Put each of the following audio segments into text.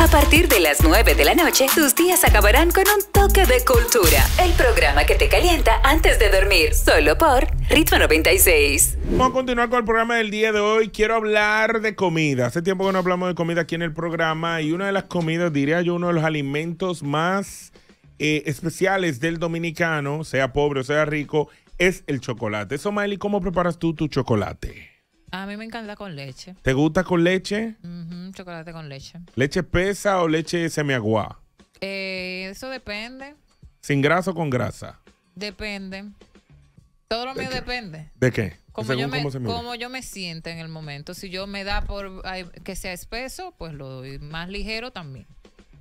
A partir de las 9 de la noche, tus días acabarán con un toque de cultura. El programa que te calienta antes de dormir, solo por Ritmo 96. Vamos a continuar con el programa del día de hoy. Quiero hablar de comida. Hace tiempo que no hablamos de comida aquí en el programa y una de las comidas, diría yo, uno de los alimentos más eh, especiales del dominicano, sea pobre o sea rico, es el chocolate. Somaeli, ¿cómo preparas tú tu chocolate? A mí me encanta con leche. ¿Te gusta con leche? Chocolate con leche. ¿Leche espesa o leche semiagua? Eh, eso depende. ¿Sin grasa o con grasa? Depende. Todo lo mío qué? depende. ¿De qué? Como yo, me, como yo me sienta en el momento. Si yo me da por ay, que sea espeso, pues lo doy más ligero también.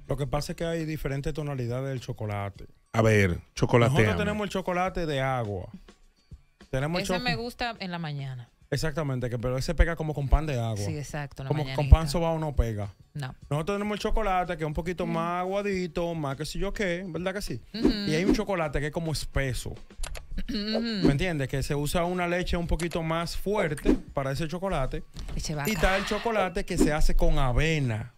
Lo que pasa es que hay diferentes tonalidades del chocolate. A ver, chocolate. Nosotros tenemos el chocolate de agua. Tenemos Ese me gusta en la mañana. Exactamente, que, pero ese pega como con pan de agua. Sí, exacto. como con pan sobao no pega. No. Nosotros tenemos el chocolate que es un poquito más aguadito, más que si yo qué, ¿verdad que sí? Y hay un chocolate que es como espeso. ¿Me entiendes? Que se usa una leche un poquito más fuerte para ese chocolate. Leche vaca. Y está el chocolate que se hace con avena.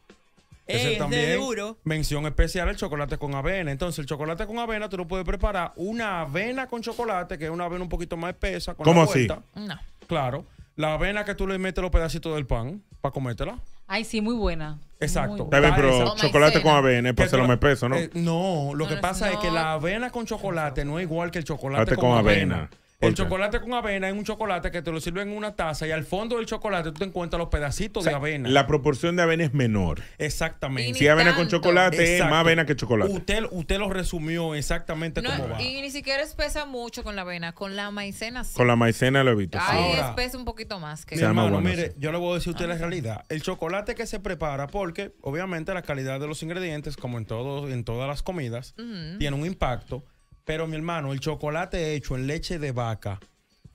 Ese también, mención especial el chocolate con avena. Entonces, el chocolate con avena, tú lo puedes preparar una avena con chocolate, que es una avena un poquito más espesa. Con ¿Cómo la así? No. Claro. La avena que tú le metes los pedacitos del pan para comértela. Ay, sí, muy buena. Exacto. Está bien, pero chocolate con avena es para hacerlo tú- más peso, ¿no? Eh, no, lo No, que no, pasa es que la avena con chocolate no es igual que el chocolate Chocolate con, con avena. avena. ¿Por El chocolate con avena es un chocolate que te lo sirven en una taza y al fondo del chocolate tú te encuentras los pedacitos O sea, de avena. La proporción de avena es menor. Exactamente. Y Si avena con chocolate, es más avena que chocolate. Usted, usted lo resumió exactamente No, cómo va. y ni siquiera espesa mucho con la avena. Con la maicena sí. Con la maicena lo evito. Ahí espesa un poquito más que Mi hermano, bueno, mire, sí. yo le voy a decir a usted la realidad. El chocolate que se prepara, porque obviamente la calidad de los ingredientes, como en todo, en todas las comidas, tiene un impacto. Pero mi hermano, el chocolate hecho en leche de vaca,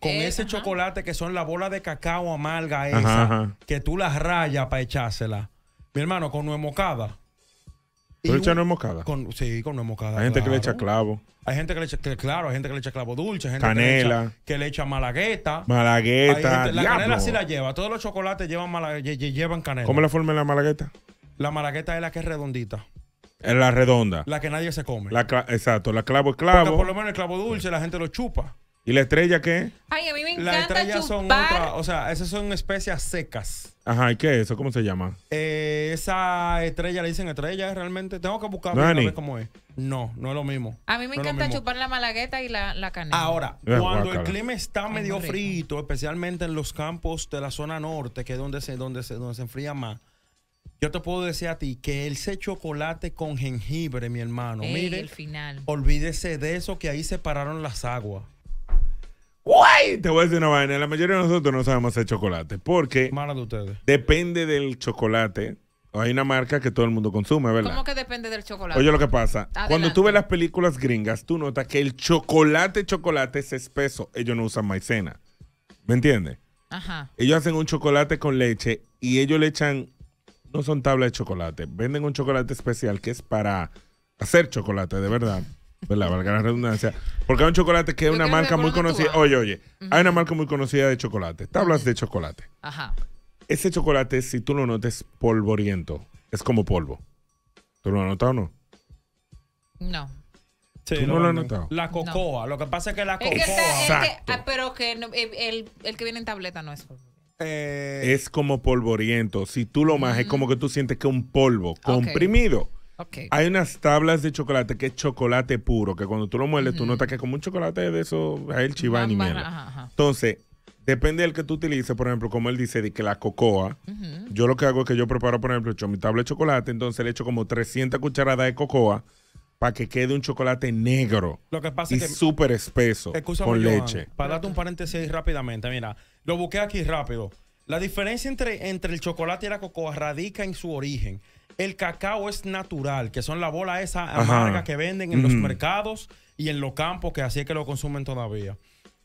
con Eh, ese ajá. chocolate que son la bola de cacao amarga esa, ajá. que tú las rayas para echársela. Mi hermano, con nuez moscada. ¿Tú echas nuez moscada? Con, sí, con nuez moscada. Hay gente que le echa clavo. Hay gente que le echa, que, claro, hay gente que le echa clavo dulce, hay gente Canela. Que, le echa, que le echa malagueta. Malagueta. gente- la diablo. canela sí la lleva. Todos los chocolates llevan, mala- lle- lle- llevan canela. ¿Cómo la forma de la malagueta? La malagueta es la que es redondita. Es la redonda. La que nadie se come. La exacto, la clavo es Porque clavo. por lo menos el clavo dulce la gente lo chupa. ¿Y la estrella qué? Ay, a mí me Las encanta estrellas son otras. O sea, esas son especias secas. Ajá, ¿y qué es eso? ¿Cómo se llama? Eh, esa estrella le dicen estrella realmente. Tengo que buscar ¿No ver cómo es. No, no es lo mismo. A mí me No encanta chupar la malagueta y la, la canela. Ahora, Eh, cuando el clima está medio frito, especialmente en los campos de la zona norte, que es donde se, donde se, donde se enfría más, yo te puedo decir a ti que ese chocolate con jengibre, mi hermano, Ey, mire, el final. olvídese de eso que ahí separaron las aguas. ¡Guay! Te voy a decir una vaina. La mayoría de nosotros no sabemos hacer chocolate. Porque Mala de ustedes. depende del chocolate. Hay una marca que todo el mundo consume, ¿verdad? ¿Cómo que depende del chocolate? Oye, lo que pasa, Adelante. cuando tú ves las películas gringas, tú notas que el chocolate, chocolate es espeso. Ellos no usan maicena. ¿Me entiendes? Ajá. Ellos hacen un chocolate con leche y ellos le echan, no son tablas de chocolate, venden un chocolate especial que es para hacer chocolate, de verdad. ¿Verdad? Valga la redundancia. Porque hay un chocolate que es Yo una marca muy conocida. Oye, oye, hay una marca muy conocida de chocolate. Tablas de chocolate. Ajá. Ese chocolate, si tú lo notas, polvoriento. Es como polvo. ¿Tú lo has notado o no? No. Sí, ¿Tú no lo has notado? La cocoa. Lo que pasa es que la Es que cocoa está, es que- ah, pero que no- el, el- el que viene en tableta no es. Eh, Es como polvoriento. Si tú lo majas, es como que tú sientes que es un polvo comprimido. Hay unas tablas de chocolate que es chocolate puro, que cuando tú lo muerdes, tú notas que es como un chocolate de eso, el chiván y Bamba- mierda. ajá, ajá. Entonces, depende del que tú utilices, por ejemplo, como él dice, de que la cocoa, yo lo que hago es que yo preparo, por ejemplo, mi tabla de chocolate, entonces le echo como 300 cucharadas de cocoa para que quede un chocolate negro lo que pasa y es que. súper espeso con Johan, leche. Para darte un paréntesis rápidamente, mira, lo busqué aquí rápido. La diferencia entre, entre el chocolate y la cocoa radica en su origen. El cacao es natural, que son la bola esa Ajá. amarga que venden en los mercados y en los campos, que así es que lo consumen todavía.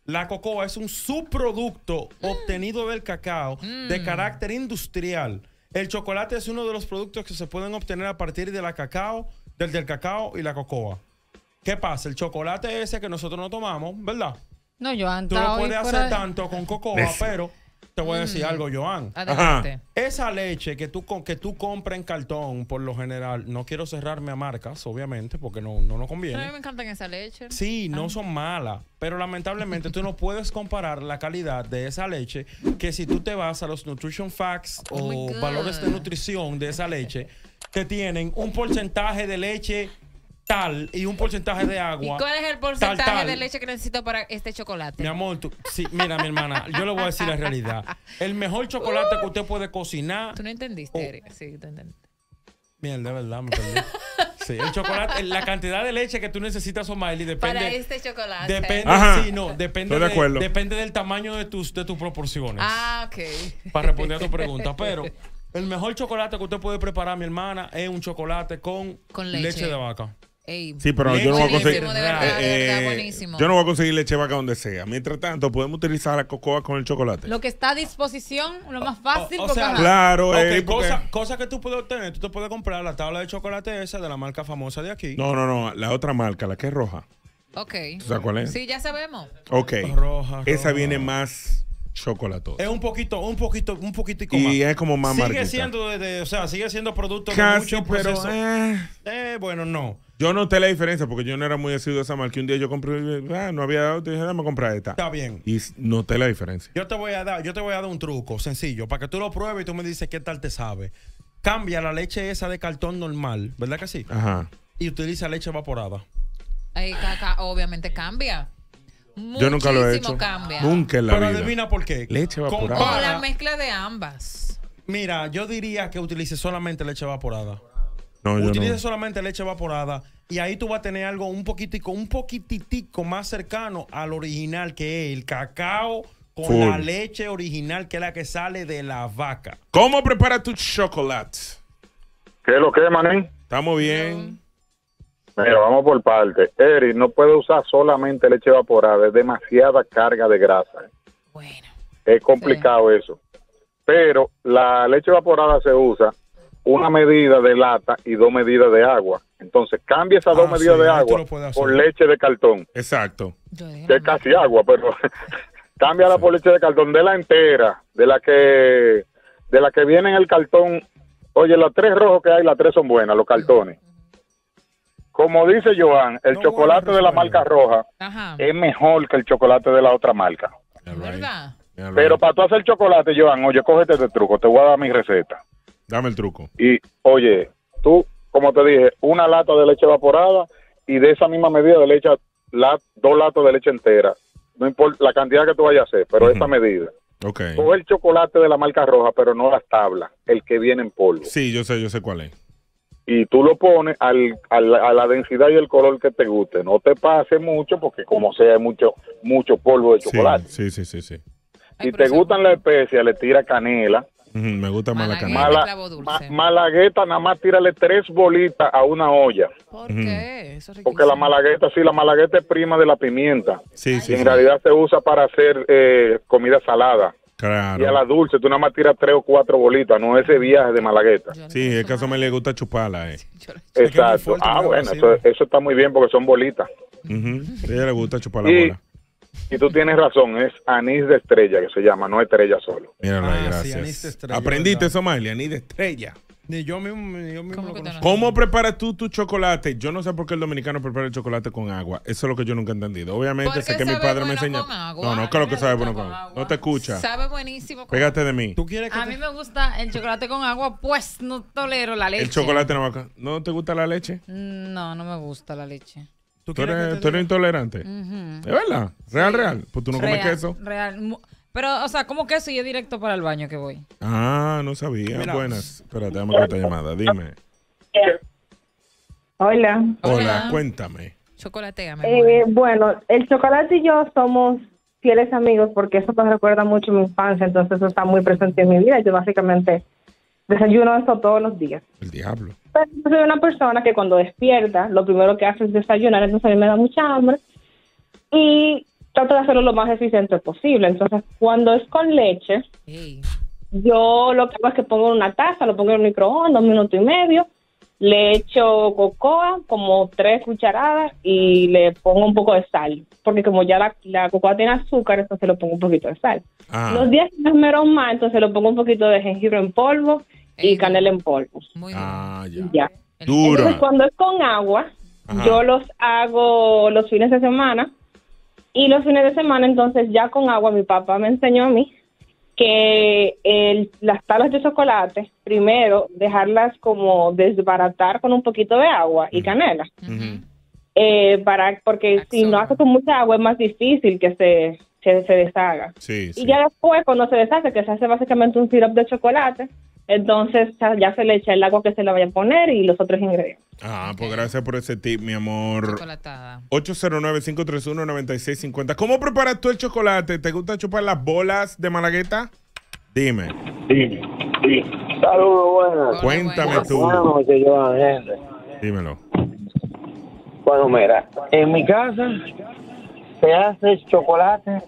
La cocoa es un subproducto obtenido del cacao de carácter industrial. El chocolate es uno de los productos que se pueden obtener a partir de la cacao, del, del cacao y la cocoa. ¿Qué pasa? El chocolate ese que nosotros no tomamos, ¿verdad? No, yo antes. Tú lo puedes hacer tanto con cocoa, pero te voy a decir algo, Joan. Adelante. Esa leche que tú, con- que tú compras en cartón, por lo general, no quiero cerrarme a marcas, obviamente, porque no, no nos A mí conviene. me encantan esa leche. Sí, no Ah. son malas, pero lamentablemente tú no puedes comparar la calidad de esa leche que si tú te vas a los Nutrition Facts Oh o valores de nutrición de esa leche, que tienen un porcentaje de leche tal y un porcentaje de ¿Y agua. cuál es el porcentaje tal, tal. de leche que necesito para este chocolate? Mi amor, tú, sí, mira, mi hermana, yo le voy a decir la realidad. El mejor chocolate que usted puede cocinar. Tú no entendiste, Oh. Erika. Sí, tú entendiste. Mierda, de verdad, me perdí. Sí, el chocolate, la cantidad de leche que tú necesitas, O'Malley, depende. Para este chocolate. Depende, Ajá. sí, no, depende, Estoy de acuerdo. depende del tamaño de tus, de tus proporciones. Ah, ok. Para responder a tu pregunta. Pero el mejor chocolate que usted puede preparar, mi hermana, es un chocolate con, Con leche. de vaca. Ey, Sí, pero yo no voy a conseguir. buenísimo, de verdad, de eh, verdad, eh, buenísimo. yo no voy a conseguir leche vaca donde sea. Mientras tanto, podemos utilizar la cocoa con el chocolate. Lo que está a disposición, lo más fácil. O- o sea. Claro, Ok, eh, porque- cosa, cosa que tú puedes obtener, tú te puedes comprar la tabla de chocolate esa de la marca famosa de aquí. No, no, no. La otra marca, la que es roja. ok. ¿Tú sabes cuál es? Sí, ya sabemos. Ok. Roja, Esa viene más chocolatosa. Es un poquito, un poquito, un poquitico más. Y es como más Sigue marquita. siendo de, de- o sea, sigue siendo producto de Casi, mucho pero eh, Eh, bueno, no. yo noté la diferencia porque yo no era muy asiduo de esa marca. Un día yo compré, ah, no había dado, dije, déjame comprar esta. Está bien. Y noté la diferencia. Yo te voy a dar, yo te voy a dar un truco sencillo para que tú lo pruebes y tú me dices qué tal te sabe. Cambia la leche esa de cartón normal, ¿verdad que sí? Ajá. Y utiliza leche evaporada. Ahí, caca, obviamente cambia. Yo nunca lo he hecho. cambia. Nunca en la Pero vida. adivina por qué. Leche evaporada. O Compara- la mezcla de ambas. Mira, yo diría que utilice solamente leche evaporada. No, yo Utilice no. solamente leche evaporada y ahí tú vas a tener algo un poquitico, un poquititico más cercano al original que es el cacao con Full. la leche original que es la que sale de la vaca. ¿Cómo preparas tu chocolate? ¿Qué es lo que, manín? ¿Estamos bien? Mira, vamos por parte. Eri, no puede usar solamente leche evaporada, es demasiada carga de grasa. Bueno. Es complicado eso. Pero la leche evaporada se usa una medida de lata y dos medidas de agua. Entonces, cambia esas dos Ah, medidas sí, de agua por leche de cartón, Exacto. Que es casi agua, pero cámbiala por leche de cartón de la entera, de la que de la que viene en el cartón. Oye, las tres rojos que hay, las tres son buenas, los cartones. Como dice Joan, el No, chocolate bueno, de la marca roja Ajá. es mejor que el chocolate de la otra marca. Yeah, ¿Es right. verdad? Pero para tú hacer chocolate, Joan, oye, cógete este truco, te voy a dar mi receta. Dame el truco. Y, oye, tú, como te dije, una lata de leche evaporada y de esa misma medida de leche, la, dos latas de leche entera. No importa la cantidad que tú vayas a hacer, pero Ujú. esa medida. Ok. Coge el chocolate de la marca roja, pero no las tablas, el que viene en polvo. Sí, yo sé, yo sé cuál es. Y tú lo pones al, al- a la densidad y el color que te guste. No te pase mucho, porque como sea, hay mucho, mucho polvo de Sí, chocolate. sí, sí, sí, sí. Ay, Si te gustan las especias, le tira canela. Me gusta más la canela. Mala- ma- malagueta, nada más tírale tres bolitas a una olla. ¿Por qué? Eso es Porque la malagueta, sí, la malagueta es prima de la pimienta. Sí, sí, en sí. realidad se usa para hacer eh, comida salada. Y a la Claro. dulce, tú nada más tiras tres o cuatro bolitas, no ese viaje de malagueta. Sí, es que a eso me le gusta chuparla, eh. Exacto. Ah, bueno, eso, eso está muy bien porque son bolitas. Ujú. A ella le gusta chupar la Y, bola. y tú tienes razón, es anís de estrella que se llama, no estrella solo. Míralo Ah, ahí, sí, gracias. anís de estrella, Aprendiste ¿verdad? eso, Miley, anís de estrella. Ni yo mismo, ni yo mismo ¿Cómo lo conozco. ¿Cómo preparas tú tu chocolate? Yo no sé por qué el dominicano prepara el chocolate con agua. Eso es lo que yo nunca he entendido. Obviamente sé que mi padre me bueno enseña. con agua. No, no, claro que sabe bueno con con agua. No te escucha. Sabe buenísimo. con- Pégate de mí. ¿Tú quieres que A te- mí me gusta el chocolate con agua, pues no tolero la leche. El chocolate no va a- ¿No te gusta la leche? No, no me gusta la leche. tú ¿Tú quieres que eres, te tú eres intolerante? ¿Es verdad? ¿Real, real? Pues tú no comes queso. Real. Pero, o sea, como queso y yo directo para el baño que voy. Ah, no sabía. Mira. Buenas. Espérate, dame esta llamada. Dime. Hola. Hola, Hola. cuéntame. Chocolateame. Eh, bueno, el chocolate y yo somos fieles amigos porque eso me recuerda mucho a mi infancia, entonces eso está muy presente en mi vida. Yo básicamente desayuno esto todos los días. El diablo. Pero yo soy una persona que cuando despierta, lo primero que hace es desayunar, entonces a mí me da mucha hambre y trato de hacerlo lo más eficiente posible. Entonces, cuando es con leche, yo lo que hago es que pongo en una taza, lo pongo en el microondas un minuto y medio le echo cocoa, como tres cucharadas, y le pongo un poco de sal. Porque como ya la, la cocoa tiene azúcar, entonces le pongo un poquito de sal. Ah. Los días que me esmero más, entonces le pongo un poquito de jengibre en polvo y canela en polvo. Muy bien. Ah, ya. Y ya. Dura. Entonces, cuando es con agua, Ajá. yo los hago los fines de semana. Y los fines de semana, entonces, ya con agua, mi papá me enseñó a mí que el- las tablas de chocolate, primero, dejarlas como desbaratar con un poquito de agua y canela. Eh, para Porque si no Absorba. hace con mucha agua, es más difícil que se, se, se deshaga. Sí, sí. Y ya después, cuando se deshace, que se hace básicamente un sirope de chocolate, entonces ya- se le echa el agua que se le vaya a poner y los otros ingredientes. Ah, pues gracias por ese tip, mi amor. Chocolatada. 809-531-9650. ¿Cómo preparas tú el chocolate? ¿Te gusta chupar las bolas de malagueta? Dime. Sí, sí. Saludos, buenas. Cuéntame buenas. tú. Buenas noches, Joan, gente. Dímelo. Bueno, mira, en mi casa se hace chocolate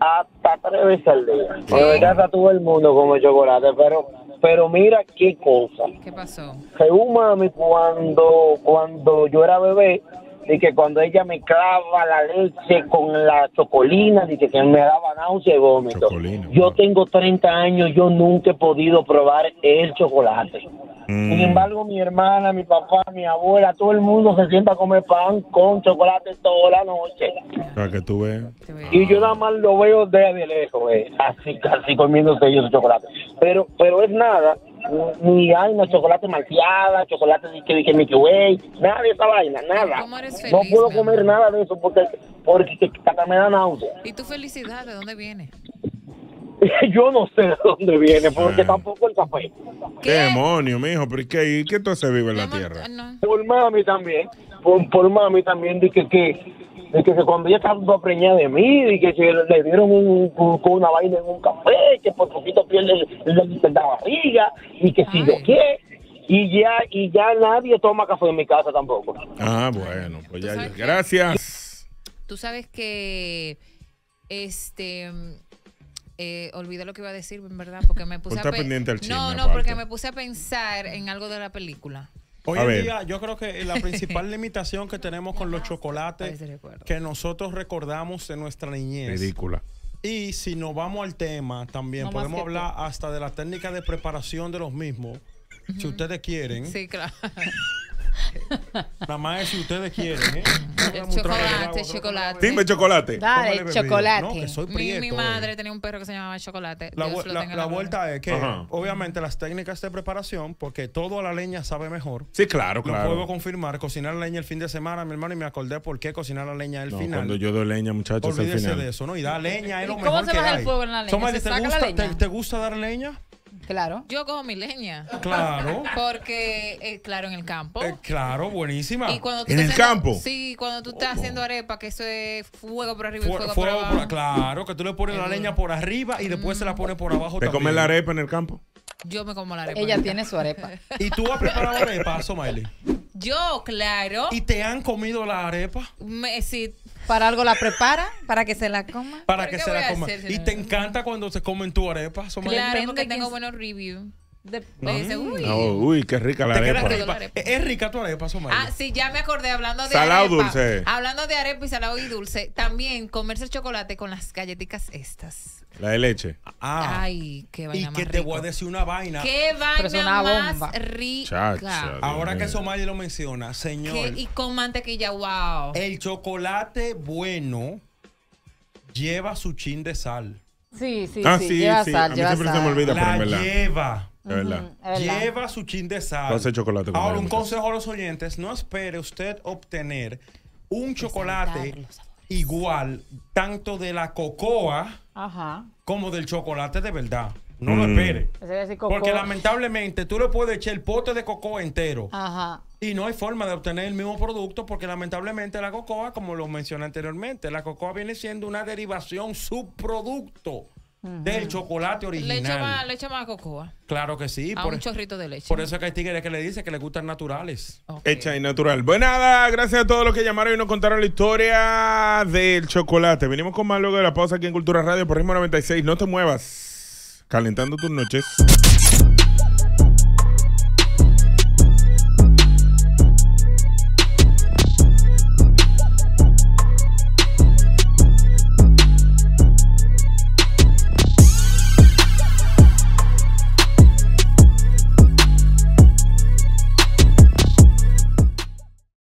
hasta tres veces al día. En mi casa todo el mundo come chocolate, pero pero mira qué cosa. ¿Qué pasó? Según mami, cuando, cuando yo era bebé, y que cuando ella me clava la leche con la chocolina, dice que me daba náusea y vómito. Chocolina, yo wow. tengo 30 años, yo nunca he podido probar el chocolate. Mm. Sin embargo, mi hermana, mi papá, mi abuela, todo el mundo se sienta a comer pan con chocolate toda la noche. Para que tú veas. Y yo nada más lo veo desde lejos, eh, así, así comiéndose ellos su chocolate. Pero, pero es nada, ni hay una chocolate malteada, chocolate de que, de que Mickey Way, nada de esa vaina, nada. ¿Cómo eres no puedo comer nada de eso porque, porque que- que hasta me da náusea. ¿Y tu felicidad de dónde viene? yo no sé de dónde viene, porque Ah. tampoco el café. ¿Qué demonio, mijo? ¿Pero qué, y qué tú haces vive en la tierra? no. Por mami también, por, por mami también, de que, que, de que, que cuando ella estaba preñada de mí, de que se le dieron un, un- con una vaina en un café, que por poquito pierde la barriga, y que si yo qué, y ya, y ya nadie toma café en mi casa tampoco. Ah, bueno, pues ¿Tú ya. Gracias. Tú sabes que este eh, olvidé lo que iba a decir, en verdad, porque me puse a pe- pendiente al chisme, No, no, aparte. porque me puse a pensar en algo de la película. Hoy A en ver. día, yo creo que la principal limitación que tenemos con los chocolates que nosotros recordamos de nuestra niñez. Ridícula. Y si nos vamos al tema, también No podemos hablar hasta de la técnica de preparación de los mismos. Si ustedes quieren, Sí, claro. nada más es si ustedes quieren. ¿eh? El chocolate, chocolate. Dime chocolate. Dale, chocolate. No, que soy Mi, prieto, mi eh. madre tenía un perro que se llamaba Chocolate. La, vuelta es que, Ajá. obviamente, las técnicas de preparación, porque todo a la leña sabe mejor. Sí, claro, Lo puedo claro. confirmar. Cocinar la leña el fin de semana, mi hermano, y me acordé por qué cocinar la leña al No, final. cuando yo doy leña, muchachos, al Olvídese final. de eso, ¿no? Y dar leña es ¿Y lo cómo mejor se que baja el hay. fuego en la leña? Somali, ¿Se ¿te, saca la gusta, leña? te- te gusta dar leña? Claro. Yo cojo mi leña. Claro. Porque, eh, claro, en el campo. Eh, claro, buenísima. Y cuando tú ¿En el haciendo- campo? Sí, cuando tú estás haciendo arepa, que eso es fuego por arriba y Fu- fuego, fuego por por- abajo. claro, que tú le pones Es la leña por arriba y después se la pones por abajo ¿Te comes la arepa en el campo? Yo me como la arepa. Ella tiene su arepa. ¿Y tú has preparado arepa, Somaili? Yo, claro. ¿Y te han comido la arepa? Me, sí, Para algo la prepara, para que se la coma. Para ¿Pero que se la coma. hacer, ¿Y te encanta cuando se comen tu arepa, claro, porque tengo buenos reviews. De- Me dice, uy. Oh, uy, qué rica la ¿Te arepa. rica? rica? arepa. ¿Es rica tu arepa, Somaili? Ah, sí, ya me acordé hablando de Salado arepa. dulce. Hablando de arepa y salado y dulce, también comerse el chocolate con las galletitas estas. La de leche. Ah. Ay, qué y vaina más que te rico. voy a decir una vaina. Qué Pero es vaina una más bomba. rica. Chacha. Ahora que. Somaili lo menciona, señor, ¿Qué? Y con mantequilla, wow. el chocolate bueno lleva su chin de sal. Sí, sí, Ah, sí. sí, lleva sí. sal, A mí lleva siempre se me olvida, pero La en verdad. lleva. De verdad. Lleva su chin de sal. Chocolate con Ahora, un consejo a los oyentes: no espere usted obtener un chocolate igual, tanto de la cocoa Ajá. como del chocolate de verdad. No lo Mm. espere. Porque lamentablemente tú le puedes echar el pote de cocoa entero. Ajá. Y no hay forma de obtener el mismo producto porque lamentablemente la cocoa, como lo mencioné anteriormente, la cocoa viene siendo una derivación, subproducto del chocolate Le original. echo más, le más cocoa. Claro que sí. a Por, un chorrito de leche. por eso es que hay tigres que le dicen que le gustan naturales. Ok. Hecha y natural. Pues nada, gracias a todos los que llamaron y nos contaron la historia del chocolate. Venimos con más luego de la pausa aquí en Cultura Radio por Ritmo 96. No te muevas. Calentando tus noches.